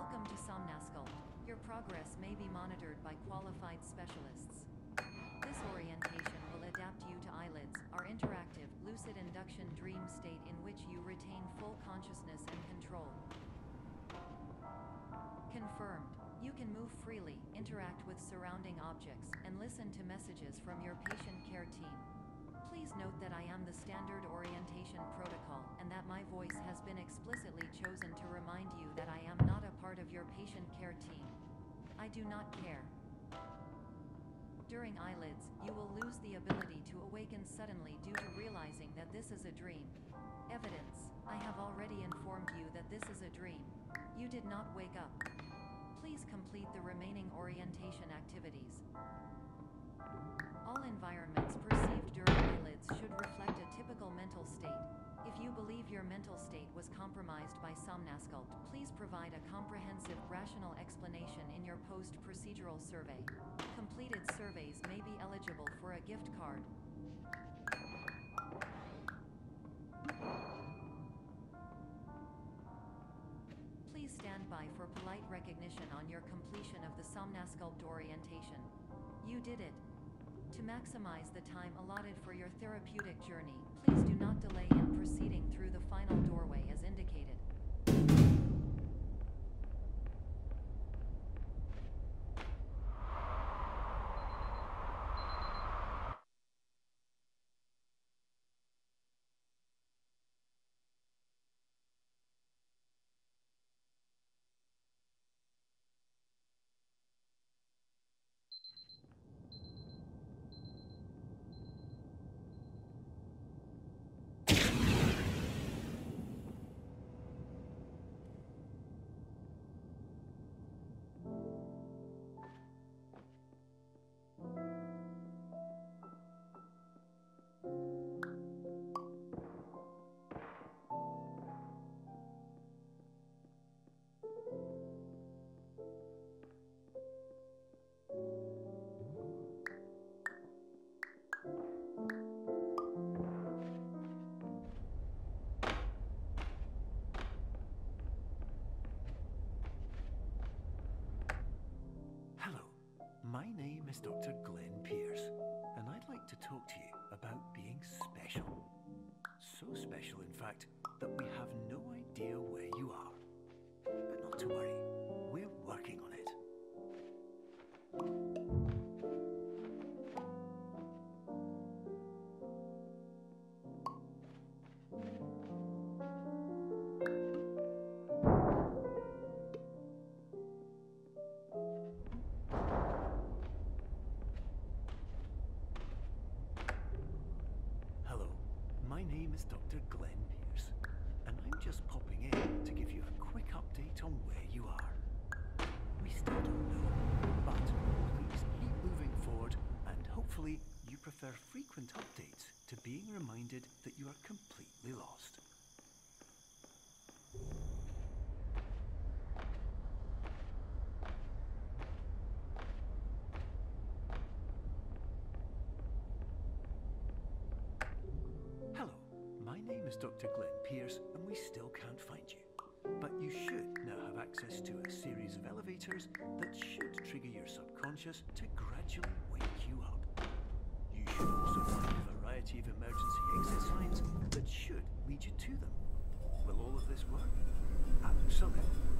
Welcome to Somnasculpt. Your progress may be monitored by qualified specialists. This orientation will adapt you to eyelids, our interactive, lucid induction dream state in which you retain full consciousness and control. Confirmed. You can move freely, interact with surrounding objects, and listen to messages from your patient care team. Please note that I am the standard orientation protocol and that my voice has been explicitly part of your patient care team. I do not care. During eyelids, you will lose the ability to awaken suddenly due to realizing that this is a dream. Evidence. I have already informed you that this is a dream. You did not wake up. Please complete the remaining orientation activities. All environments perceived during eyelids should reflect a typical mental state. If you believe your mental state was compromised by Somnasculpt, please provide a comprehensive, rational explanation in your post-procedural survey. Completed surveys may be eligible for a gift card. Please stand by for polite recognition on your completion of the Somnasculpt orientation. You did it. To maximize the time allotted for your therapeutic journey, please do not delay in proceeding through the final doorway as indicated. My name is Dr. Glenn Pierce, and I'm just popping in to give you a quick update on where you are. We still don't know, but please keep moving forward, and hopefully you prefer frequent updates to being reminded that you are completely lost. Dr. And we still can't find you. But you should now have access to a series of elevators that should trigger your subconscious to gradually wake you up. You should also find a variety of emergency exit signs that should lead you to them. Will all of this work? Absolutely.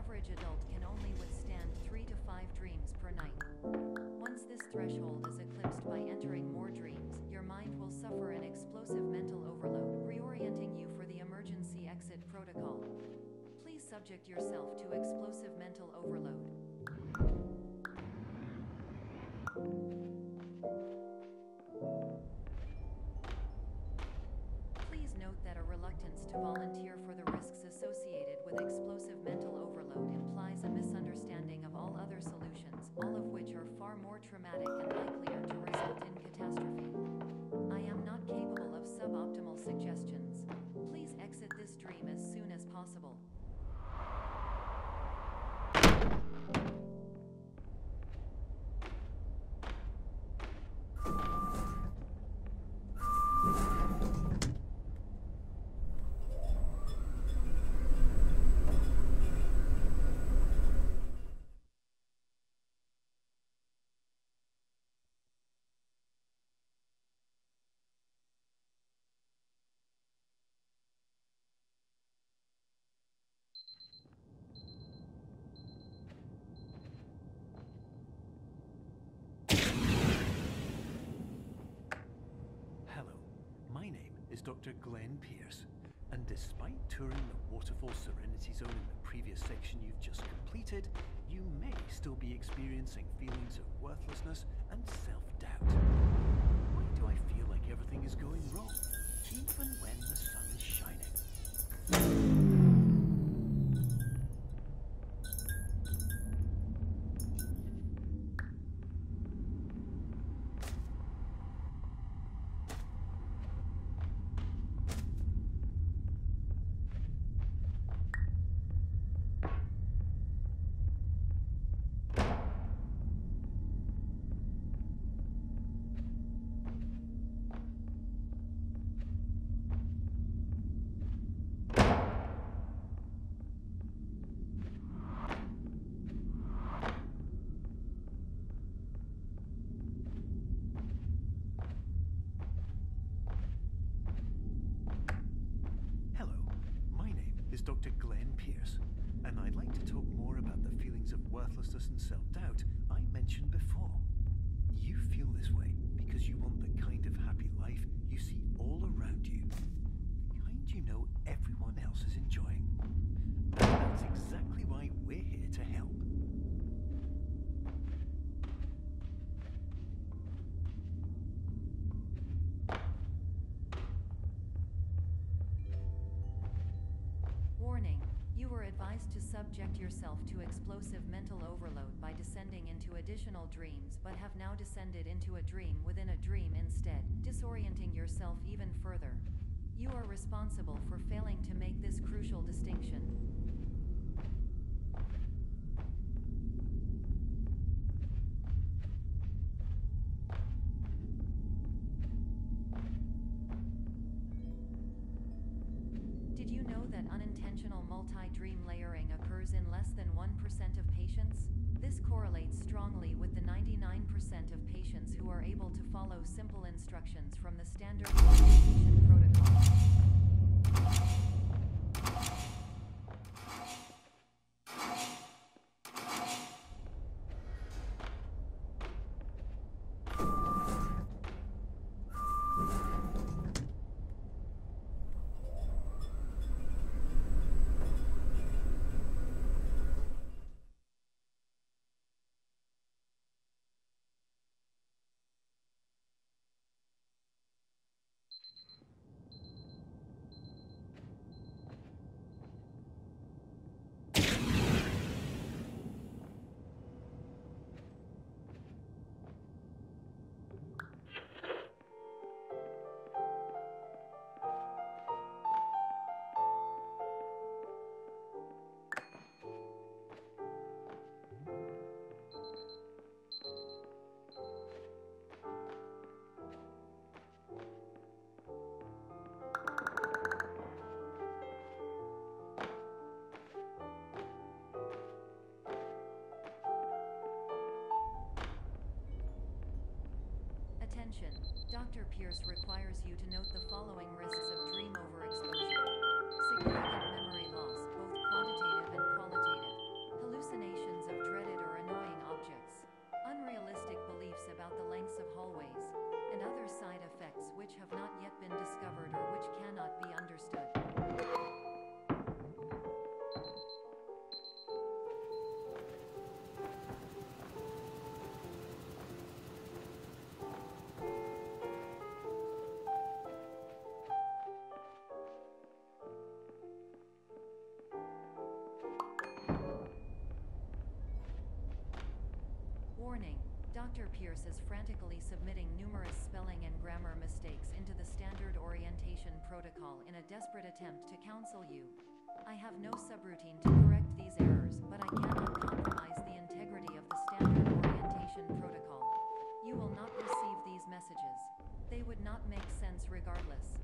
Average adult can only withstand three to five dreams per night. Once this threshold is eclipsed by entering more dreams, your mind will suffer an explosive mental overload, reorienting you for the emergency exit protocol. Please subject yourself to explosive mental overload. Please note that a reluctance to volunteer for the risks associated with explosive mental traumatic Dr. Glenn Pierce, and despite touring the Waterfall Serenity Zone in the previous section you've just completed, you may still be experiencing feelings of worthlessness and self doubt. Why do I feel like everything is going wrong, even when the sun is shining? Pierce, and I'd like to talk more about the feelings of worthlessness and self doubt I mentioned before. You feel this way because you want the kind of happy life you see all around you, the kind you know everyone else is enjoying. Advised to subject yourself to explosive mental overload by descending into additional dreams, but have now descended into a dream within a dream instead, disorienting yourself even further. You are responsible for failing to make this crucial distinction. Pierce requires you to note the following risks of dream overexposure. Significant Dr. Pierce is frantically submitting numerous spelling and grammar mistakes into the standard orientation protocol in a desperate attempt to counsel you. I have no subroutine to correct these errors, but I cannot compromise the integrity of the standard orientation protocol. You will not receive these messages. They would not make sense regardless.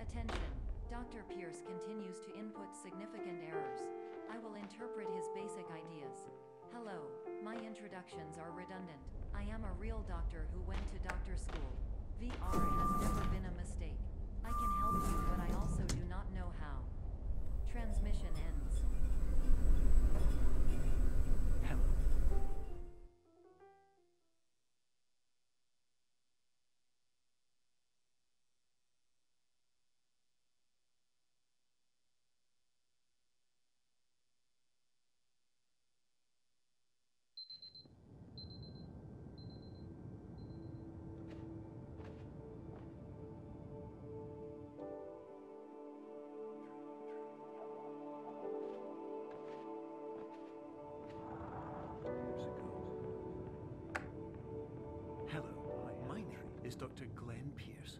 Attention. Dr. Pierce continues to input significant errors. I will interpret his basic ideas. Hello. My introductions are redundant. I am a real doctor who went to doctor school. VR has never been a mistake. I can help you, but I also do not know how. Transmission ends. Dr. Glenn Pierce.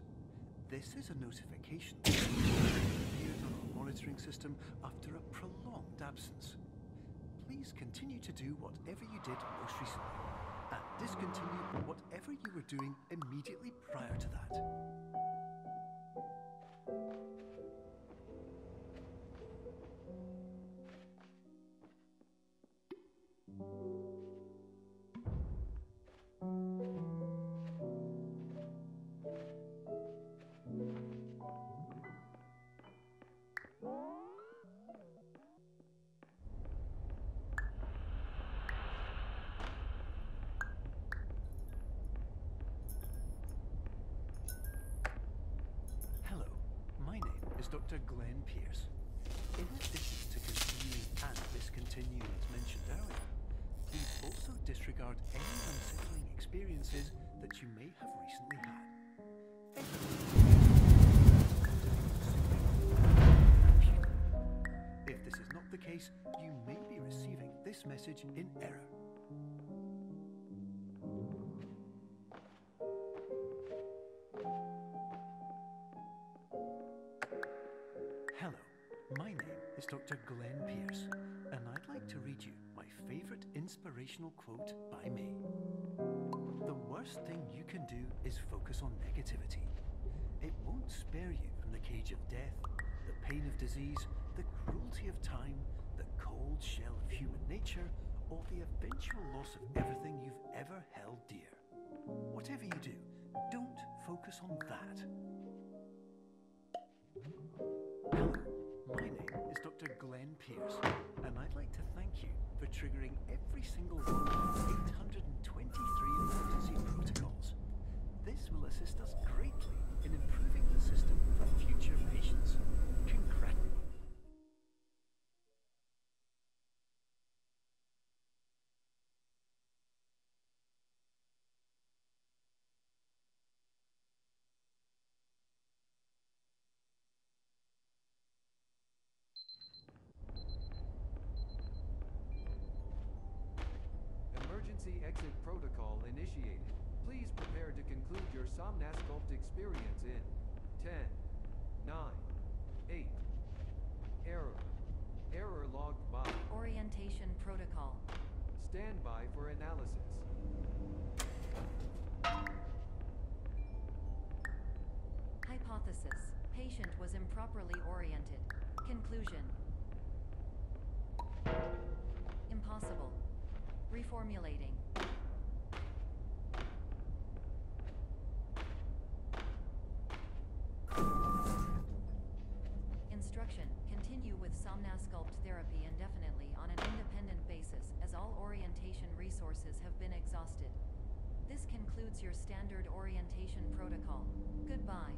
This is a notification appeared on our monitoring system after a prolonged absence. Please continue to do whatever you did most recently, and discontinue whatever you were doing immediately prior to that. Dr. Glenn Pierce. In addition to continuing and discontinuing as mentioned earlier, please also disregard any unsettling experiences that you may have recently had. If this is not the case, you may be receiving this message in error. Dr. Glenn Pierce, and I'd like to read you my favorite inspirational quote by me. The worst thing you can do is focus on negativity. It won't spare you from the cage of death, the pain of disease, the cruelty of time, the cold shell of human nature, or the eventual loss of everything you've ever held dear. Whatever you do, don't focus on that. My name is Dr. Glenn Pierce, and I'd like to thank you for triggering every single one of 823 exit protocol initiated. Please prepare to conclude your Somnasculpt experience in 10, 9, 8. Error. Error logged by. Orientation protocol. Stand by for analysis. Hypothesis. Patient was improperly oriented. Conclusion. Impossible. Reformulating. continue with somnasculpt therapy indefinitely on an independent basis, as all orientation resources have been exhausted. This concludes your standard orientation protocol. Goodbye.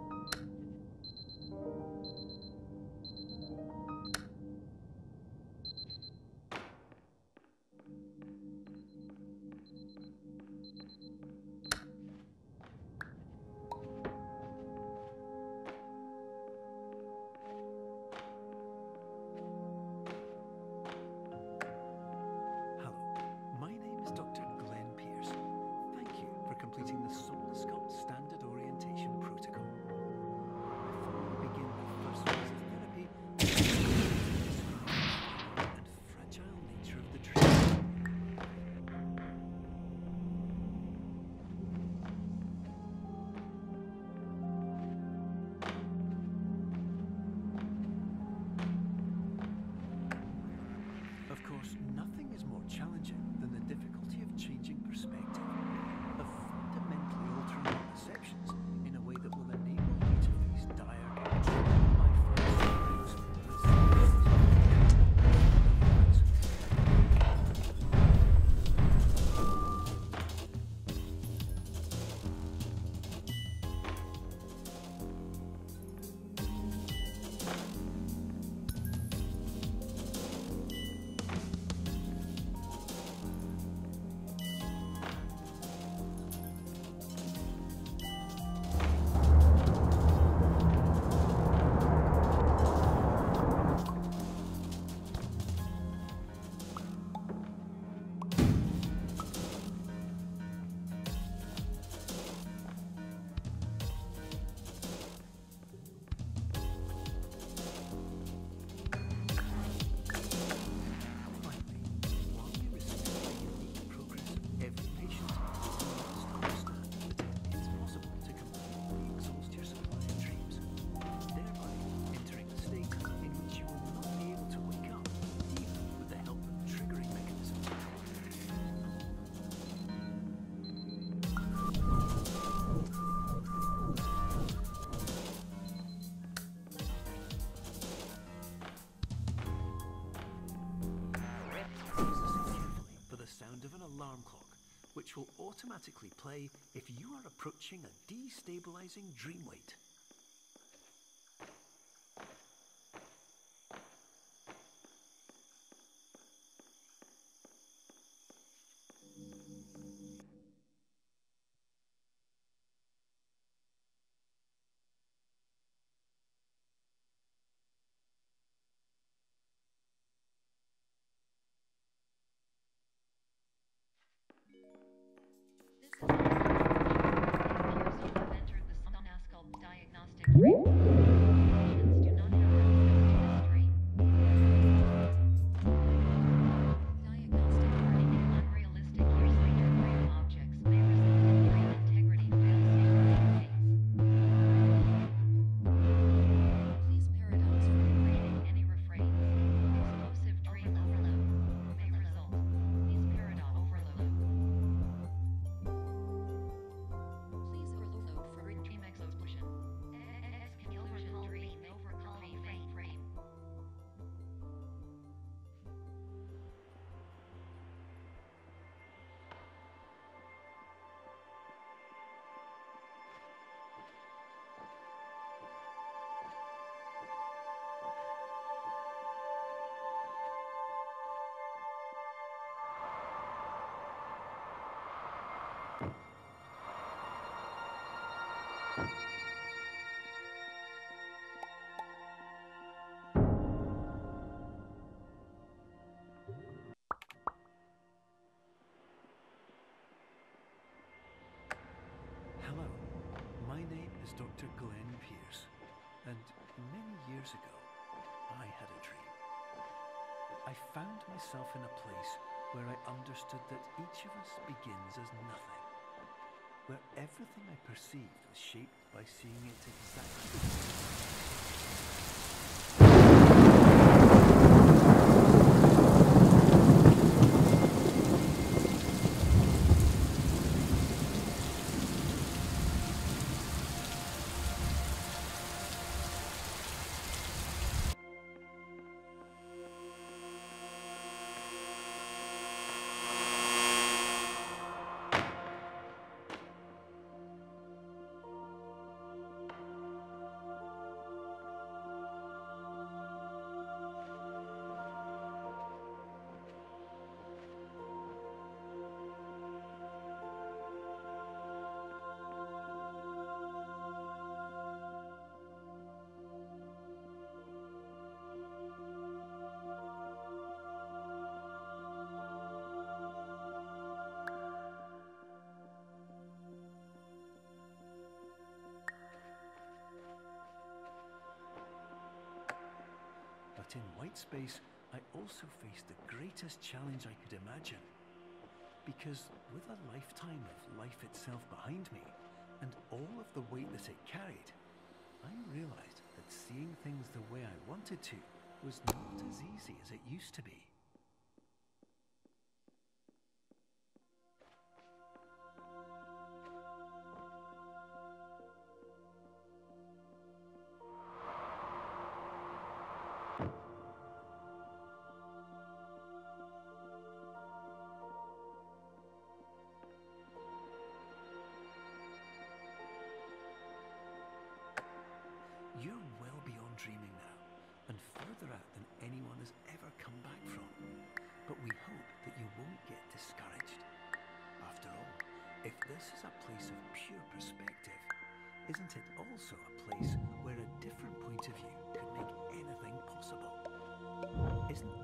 challenging. will automatically play if you are approaching a destabilizing dream weight. is Dr. Glenn Pierce, and many years ago, I had a dream. I found myself in a place where I understood that each of us begins as nothing, where everything I perceived was shaped by seeing it exactly. In white space, I also faced the greatest challenge I could imagine. Because with a lifetime of life itself behind me, and all of the weight that it carried, I realized that seeing things the way I wanted to was not as easy as it used to be. You're well beyond dreaming now, and further out than anyone has ever come back from. But we hope that you won't get discouraged. After all, if this is a place of pure perspective, isn't it also a place where a different point of view could make anything possible? Isn't